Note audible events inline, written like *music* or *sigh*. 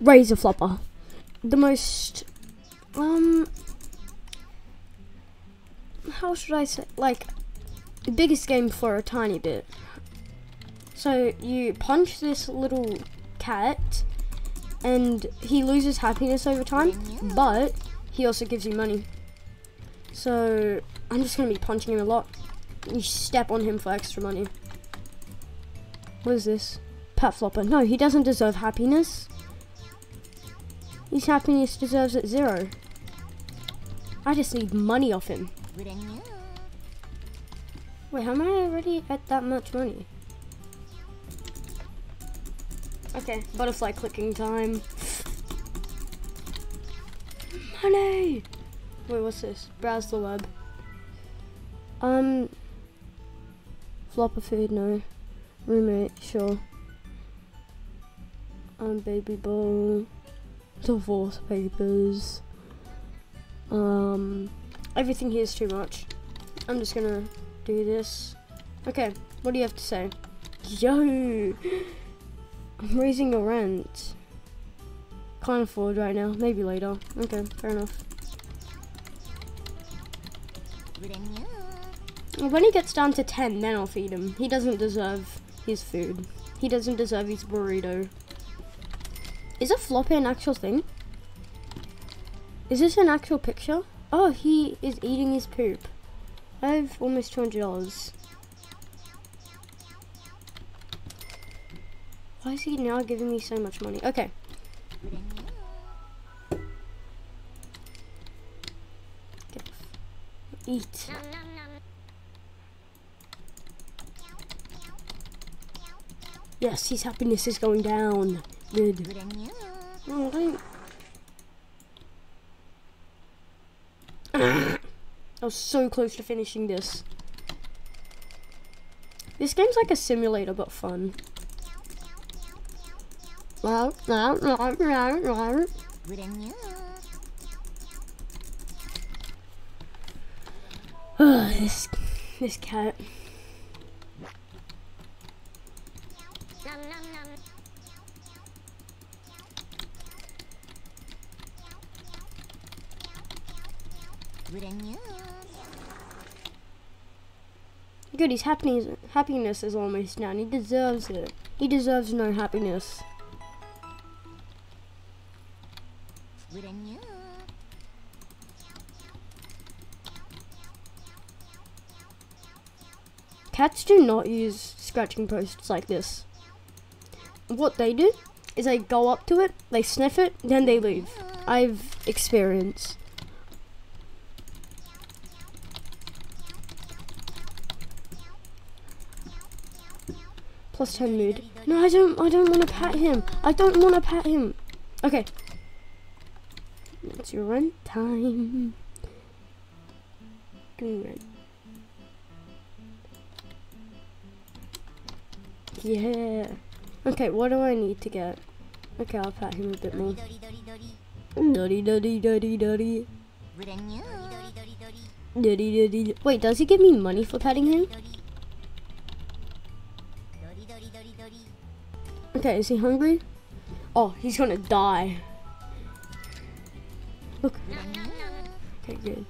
Raise a Floppa. The most, um, how should I say, like, the biggest game for a tiny bit. So you punch this little cat, and he loses happiness over time, but he also gives you money. So I'm just gonna be punching him a lot. You step on him for extra money. What is this? Pat Floppa. No, he doesn't deserve happiness. His happiness deserves at zero. I just need money off him. Wait, how am I already at that much money? Okay, butterfly clicking time. Money! Wait, what's this? Browse the web. Um, Floppa food, no. Roommate, sure. Um, baby bowl. Divorce papers. Um, everything here is too much. I'm just gonna do this. Okay, what do you have to say? Yo! I'm raising your rent. Can't afford right now. Maybe later. Okay, fair enough. When he gets down to 10, then I'll feed him. He doesn't deserve his food. He doesn't deserve his burrito. Is a floppy an actual thing? Is this an actual picture? Oh, he is eating his poop. I have almost $200. Why is he now giving me so much money? Okay. Okay. Eat. Yes, his happiness is going down. Good. *coughs* I was so close to finishing this. This game's like a simulator, but fun. *sighs* this, this cat. Good, his happiness, happiness is almost down. He deserves it. He deserves no happiness. Cats do not use scratching posts like this. What they do is they go up to it, they sniff it, then they leave. I've experienced. Plus 10 mood. No, I don't I don't want to pat him. I don't want to pat him. Okay. It's your rent time. Doing rent. Yeah. Okay, what do I need to get? Okay, I'll pat him a bit more. Wait, does he give me money for petting him? Okay, is he hungry? Oh, he's gonna die. Look. Okay, good.